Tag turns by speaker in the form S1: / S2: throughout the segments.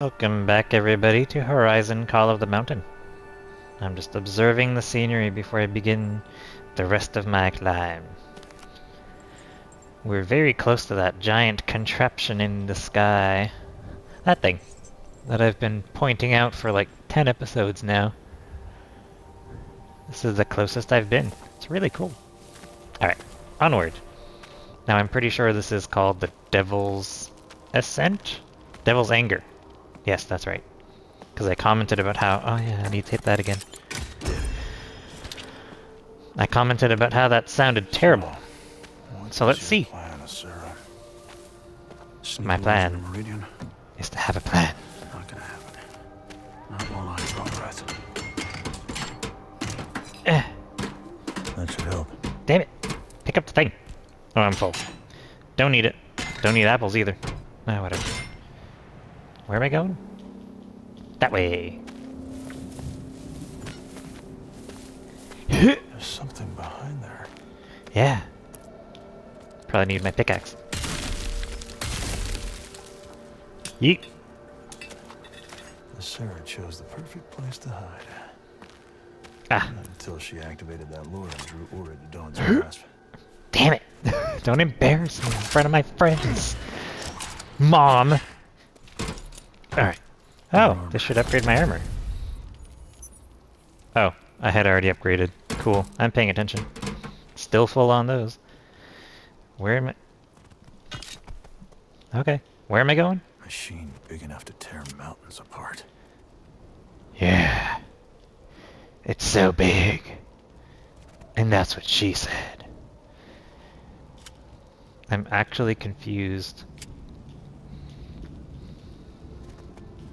S1: Welcome back everybody to Horizon Call of the Mountain. I'm just observing the scenery before I begin the rest of my climb. We're very close to that giant contraption in the sky. That thing that I've been pointing out for like 10 episodes now. This is the closest I've been. It's really cool. Alright, onward. Now I'm pretty sure this is called the Devil's Ascent? Devil's Anger. Yes, that's right. Because I commented about how... Oh yeah, I need to hit that again. I commented about how that sounded terrible. So let's see.
S2: Plan,
S1: My plan. Is to have a plan.
S2: Not gonna happen. Not while I draw breath.
S1: Eh,
S2: That should help.
S1: damn it. Pick up the thing. Oh, I'm full. Don't need it. Don't need apples either. Ah, whatever. Where am I going? That way.
S2: There's something behind there.
S1: Yeah. Probably need my pickaxe. Yeet.
S2: Asera chose the perfect place to hide.
S1: Ah,
S2: Not until she activated that lure and drew Ura to Dawn's grasp.
S1: damn it. Don't embarrass me in front of my friends. Mom. Alright. Oh, this should upgrade my armor. Oh, I had already upgraded. Cool. I'm paying attention. Still full on those. Where am I? Okay. Where am I going?
S2: Machine big enough to tear mountains apart.
S1: Yeah. It's so big. And that's what she said. I'm actually confused.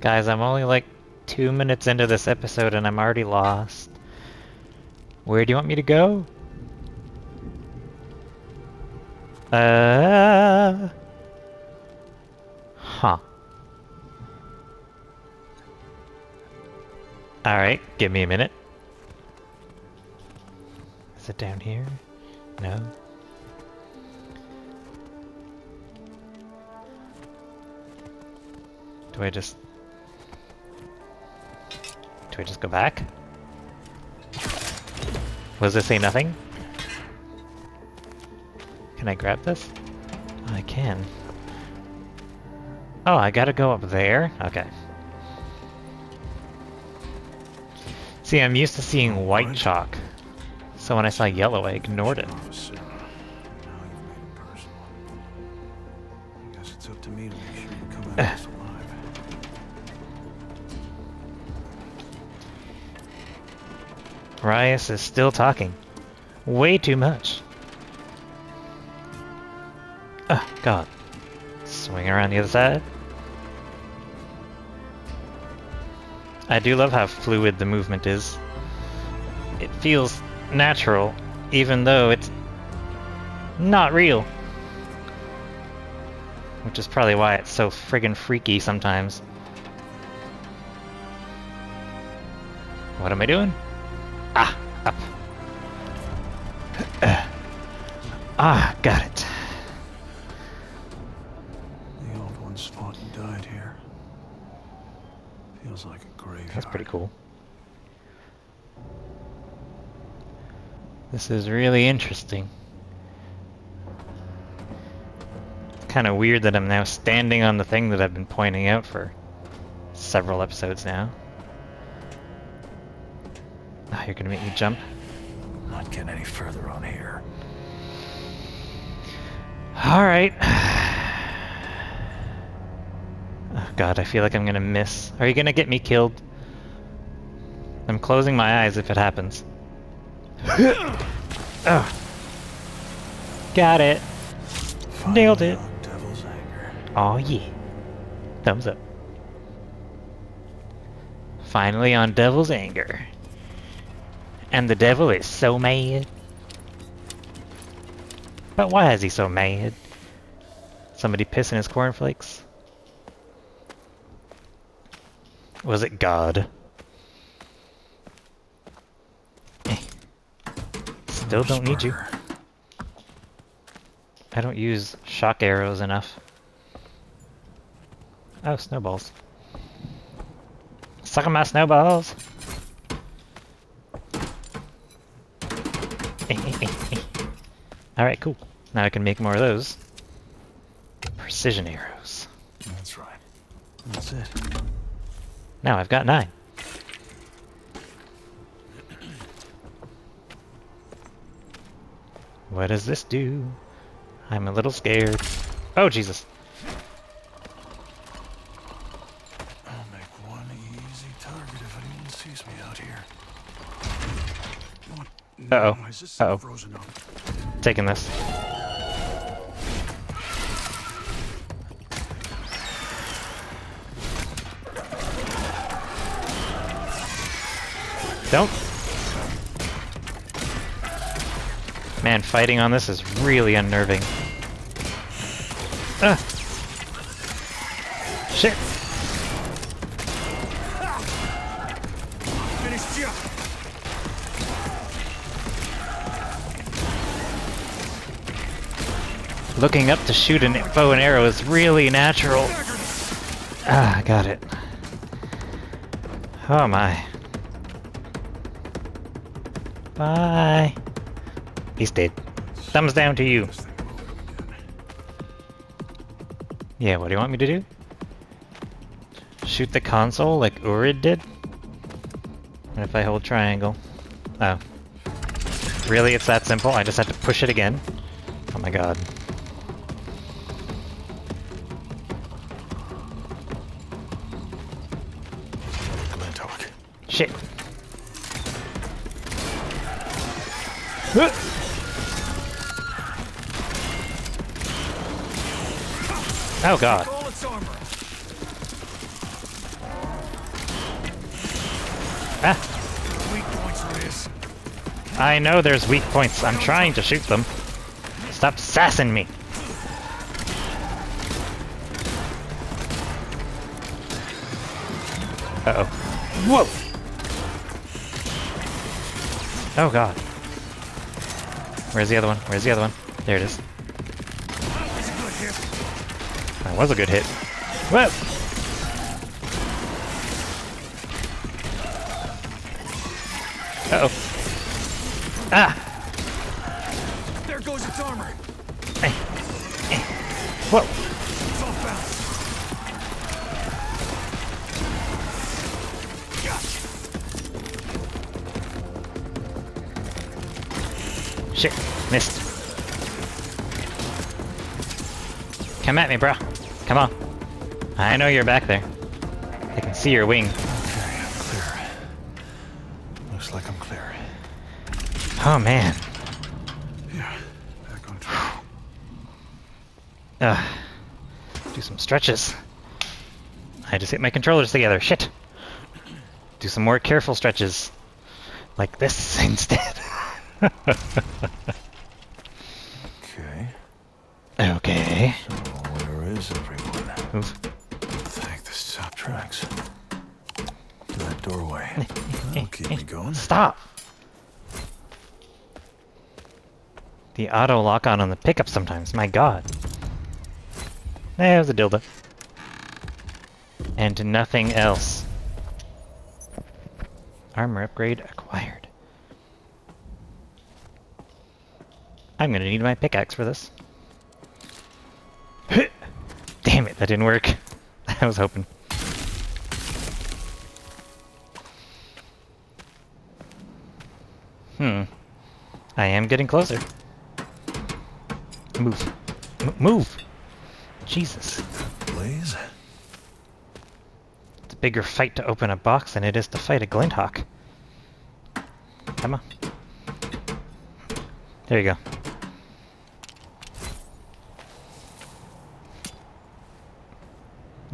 S1: Guys, I'm only like two minutes into this episode and I'm already lost. Where do you want me to go? Uh. Huh. Alright, give me a minute. Is it down here? No. Do I just... Do I just go back? Was this say nothing? Can I grab this? I can. Oh, I gotta go up there? Okay. See, I'm used to seeing white chalk. So when I saw yellow, I ignored it. Ryas is still talking. Way too much. Oh, God. Swing around the other side. I do love how fluid the movement is. It feels natural, even though it's not real. Which is probably why it's so friggin' freaky sometimes. What am I doing? Ah, got it.
S2: The old ones fought and died here. Feels like a graveyard.
S1: That's pretty cool. This is really interesting. It's kind of weird that I'm now standing on the thing that I've been pointing out for several episodes now. Ah, you're gonna make me jump?
S2: Any further on here.
S1: Alright. Oh god, I feel like I'm gonna miss. Are you gonna get me killed? I'm closing my eyes if it happens. oh. Got it. Nailed it.
S2: Devil's anger.
S1: Oh yeah. Thumbs up. Finally on Devil's Anger. And the devil is so mad. But why is he so mad? Somebody pissing his cornflakes? Was it God? Still don't need you. I don't use shock arrows enough. Oh, snowballs. Suck on my snowballs. Alright, cool. Now I can make more of those. Precision arrows.
S2: That's right. That's it.
S1: Now I've got nine. What does this do? I'm a little scared. Oh, Jesus.
S2: I'll make one easy target if anyone sees me out here.
S1: Uh-oh.
S2: No, is this
S1: Uh-oh. Taking this. Don't. Man, fighting on this is really unnerving. Ah. Shit. Looking up to shoot a bow and arrow is really natural. Ah, got it. Oh my. Bye. He's dead. Thumbs down to you. Yeah, what do you want me to do? Shoot the console like Urid did? And if I hold triangle? Oh. Really, it's that simple? I just have to push it again? Oh my god. Shit. Oh god. Ah. I know there's weak points. I'm trying to shoot them. Stop sassing me. Uh-oh. Whoa! Oh god. Where's the other one? Where's the other one? There it is.
S2: That's a good hit.
S1: That was a good hit. Whoa! Uh-oh. Ah!
S2: There goes its armor.
S1: Eh. Eh. Whoa! Shit. Missed. Come at me, bro. Come on. I know you're back there. I can see your wing.
S2: Okay, I'm clear. Looks like I'm clear.
S1: Oh, man.
S2: Yeah, back on track.
S1: Ugh. Do some stretches. I just hit my controllers together. Shit. Do some more careful stretches. Like this instead.
S2: Okay,
S1: okay.
S2: so where is everyone? Thank the stop tracks. To that doorway. That'll keep me going.
S1: Stop! The auto lock on on the pickup sometimes, my god. There's a dildo. And nothing else. Armor upgrade acquired. I'm gonna need my pickaxe for this. Damn it, that didn't work. I was hoping. Hmm. I am getting closer. Move. M move! Jesus.
S2: Blaze?
S1: It's a bigger fight to open a box than it is to fight a Glinthawk. Come on. There you go.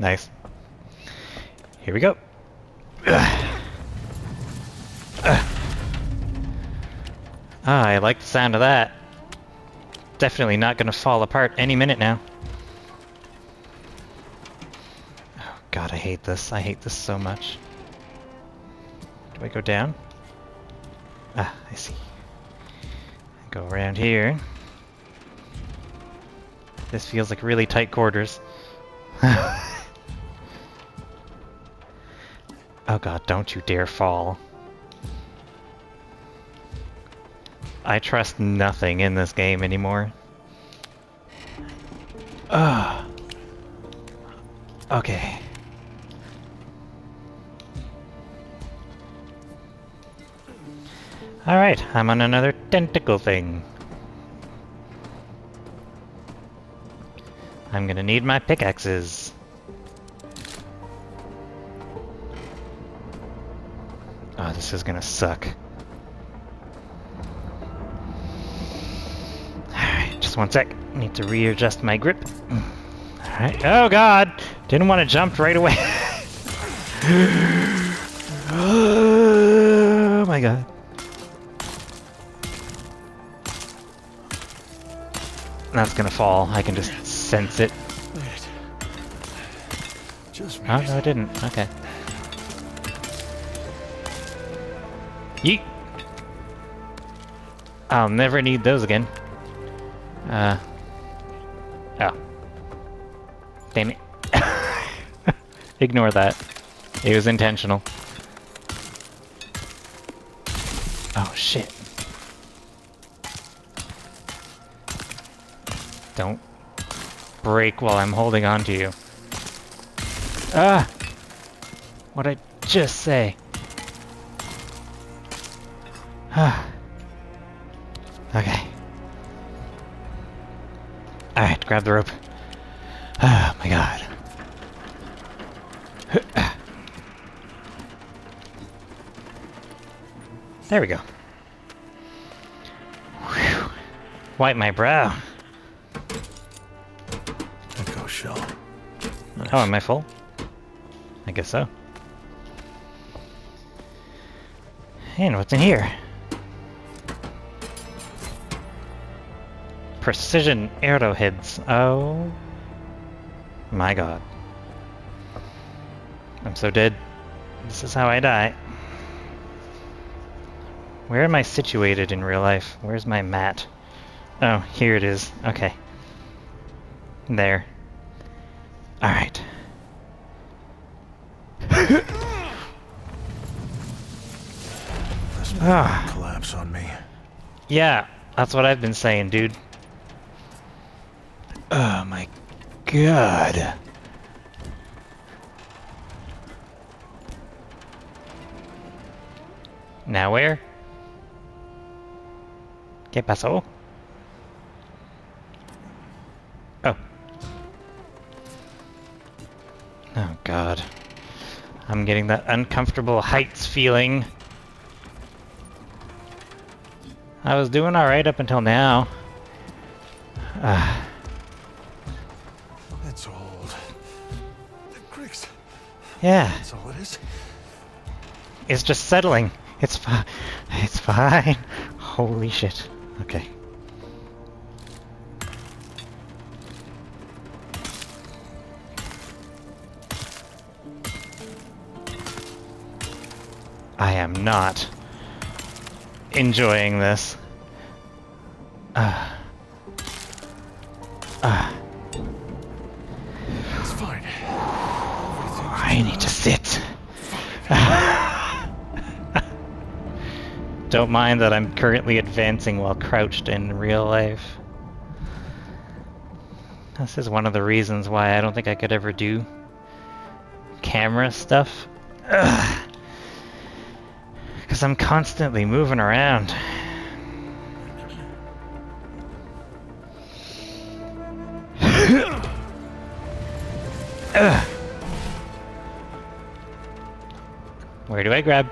S1: Nice. Here we go. Ah, I like the sound of that. Definitely not gonna fall apart any minute now. Oh god, I hate this. I hate this so much. Do I go down? Ah, I see. Go around here. This feels like really tight quarters. god, don't you dare fall. I trust nothing in this game anymore. Ugh. Okay. Alright, I'm on another tentacle thing. I'm gonna need my pickaxes. This is gonna suck. Alright, just one sec. Need to readjust my grip. Alright. Oh god! Didn't want to jump right away. oh my god. That's gonna fall. I can just sense it.
S2: Just
S1: Oh, no, I didn't. Okay. Yeet! I'll never need those again. Uh. Oh. Damn it. Ignore that. It was intentional. Oh, shit. Don't break while I'm holding on to you. Ah! What'd I just say? Ah. okay. Alright, grab the rope. Oh my god. There we go. Whew. Wipe my brow.
S2: Go, Shell.
S1: Oh, am I full? I guess so. And what's in here? Precision arrowheads. Oh my god. I'm so dead. This is how I die. Where am I situated in real life? Where's my mat? Oh, here it is. Okay. There. Alright. Ah.
S2: collapse on me.
S1: Yeah, that's what I've been saying, dude. Oh my god. Now where? ¿Qué pasó? Oh. Oh god. I'm getting that uncomfortable heights feeling. I was doing alright up until now. Ah, yeah,
S2: That's all it is.
S1: it's just settling. It's fine. It's fine. Holy shit. Okay. I am not enjoying this. Ah. Don't mind that I'm currently advancing while crouched in real life. This is one of the reasons why I don't think I could ever do camera stuff. Because I'm constantly moving around. Ugh. Where do I grab?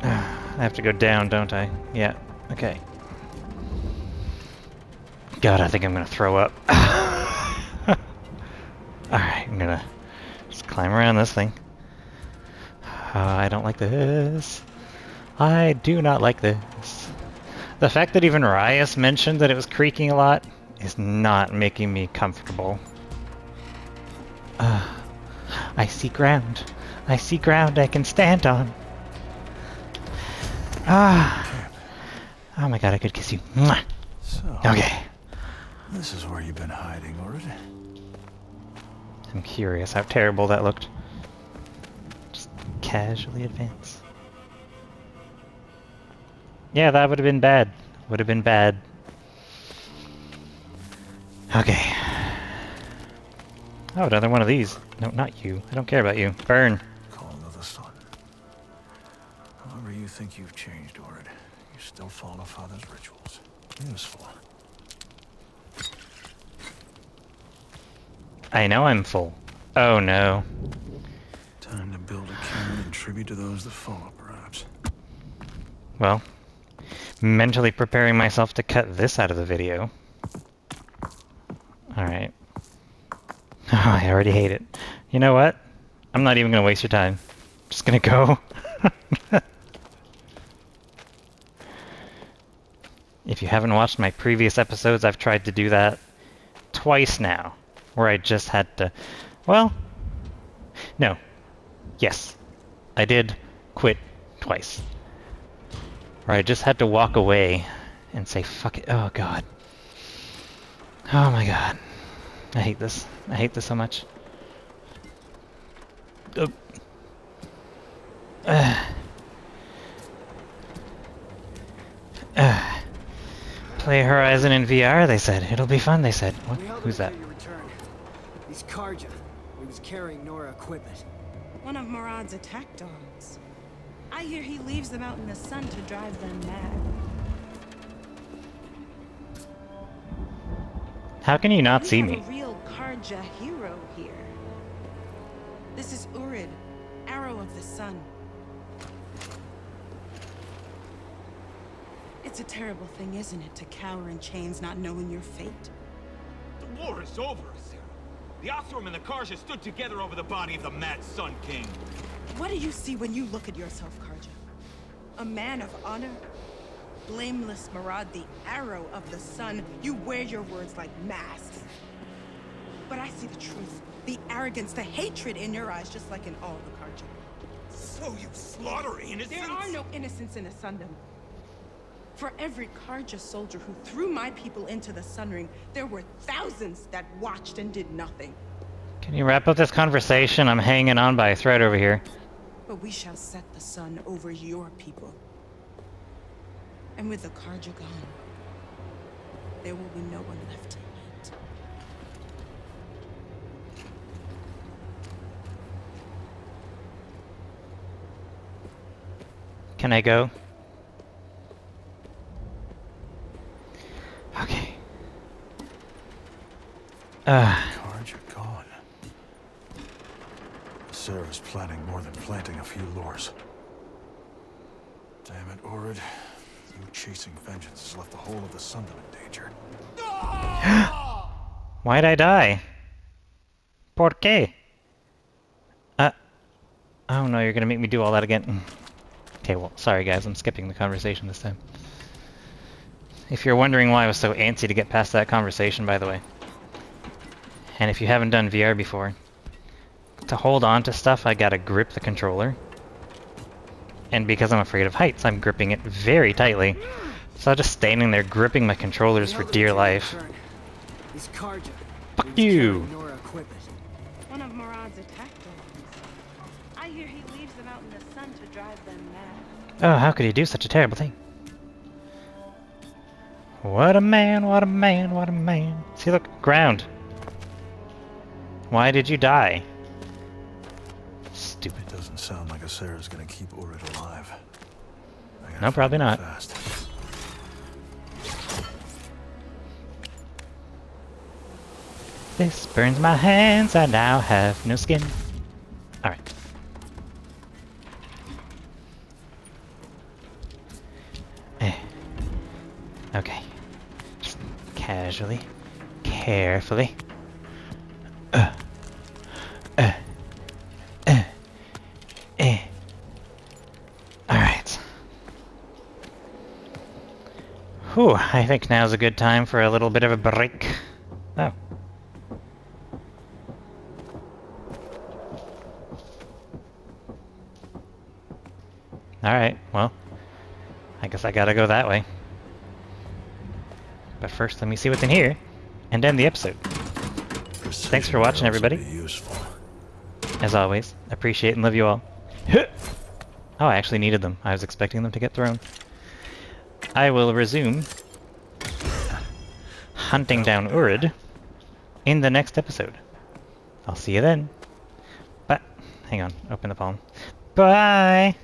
S1: I have to go down, don't I? Yeah. Okay. God, I think I'm gonna throw up. Alright, I'm gonna just climb around this thing. Uh, I don't like this. I do not like this. The fact that even Ryas mentioned that it was creaking a lot is not making me comfortable. Uh, I see ground. I see ground I can stand on. Ah. Oh my god, I could kiss you.
S2: So,
S1: Okay.
S2: this is where you've been hiding, Ord.
S1: I'm curious how terrible that looked. Just casually advance. Yeah, that would have been bad. Would have been bad. Okay. Oh, another one of these. No, not you. I don't care about you. Burn.
S2: Think you've changed, Urid, you still follow Father's rituals. Useful.
S1: I know I'm full. Oh no.
S2: Time to build a cairn and tribute to those that follow, perhaps.
S1: Well, mentally preparing myself to cut this out of the video. Alright. Oh, I already hate it. You know what? I'm not even gonna waste your time. Just gonna go. if you haven't watched my previous episodes, I've tried to do that twice now. Where I just had to... Well... No. Yes. I did quit twice. Where I just had to walk away and say, fuck it. Oh, God. Oh, my God. I hate this. I hate this so much. Uh, uh, uh, play Horizon in VR, they said. It'll be fun, they said. What? Who's that?
S3: until you returned. He's Carja. He was carrying Nora equipment.
S4: One of Murad's attack dogs. I hear he leaves them out in the sun to drive them mad.
S1: How can you not
S4: we
S1: see me?
S4: a real Carja hero here. This is Urid, Arrow of the Sun. It's a terrible thing, isn't it, to cower in chains not knowing your fate?
S5: The war is over, Asera. The Oseram and the Carja stood together over the body of the Mad Sun King.
S4: What do you see when you look at yourself, Carja? A man of honor? Blameless Marad, the arrow of the sun. You wear your words like masks. But I see the truth, the arrogance, the hatred in your eyes, just like in all the Carja.
S5: So you slaughter innocents?
S4: There are no innocents in Asundum. For every Carja soldier who threw my people into the Sun Ring, there were thousands that watched and did nothing.
S1: Can you wrap up this conversation? I'm hanging on by a thread over here.
S4: But we shall set the sun over your people. And with the Carja gone, there will be no one left to hate.
S1: Can I go? Uh,
S2: Cards are gone. Sarah's planning more than planting a few lures. Damn it, Urid. You chasing vengeance has left the whole of the Sundom in danger.
S1: why'd I die? Por qué? Uh, oh no, you're gonna make me do all that again. Okay, well, sorry guys, I'm skipping the conversation this time. If you're wondering why I was so antsy to get past that conversation, by the way. And if you haven't done VR before, to hold on to stuff, I gotta grip the controller. And because I'm afraid of heights, I'm gripping it very tightly. So I'm just standing there gripping my controllers for dear life.
S3: returned. He's Carja.
S1: Fuck you.
S3: carrying Nora equipment.
S4: One of Murad's attack dogs. I hear he leaves them out in the sun to drive them mad.
S1: Oh, how could he do such a terrible thing? What a man, what a man, what a man. See, look, ground. Why did you die? Stupid.
S2: Doesn't sound like Asera's gonna keep Urid alive.
S1: No, probably not.
S2: Fast.
S1: This burns my hands, I now have no skin. Alright. Eh. Okay. Just casually, carefully. I think now's a good time for a little bit of a break. Oh. Alright, well, I guess I gotta go that way. But first, let me see what's in here, and end the episode. Thanks for watching,
S2: Precision arrows would
S1: everybody. As always, appreciate and love you all. Oh, I actually needed them. I was expecting them to get thrown. I will resume hunting down Urid in the next episode. I'll see you then. But, hang on, open the palm. Bye!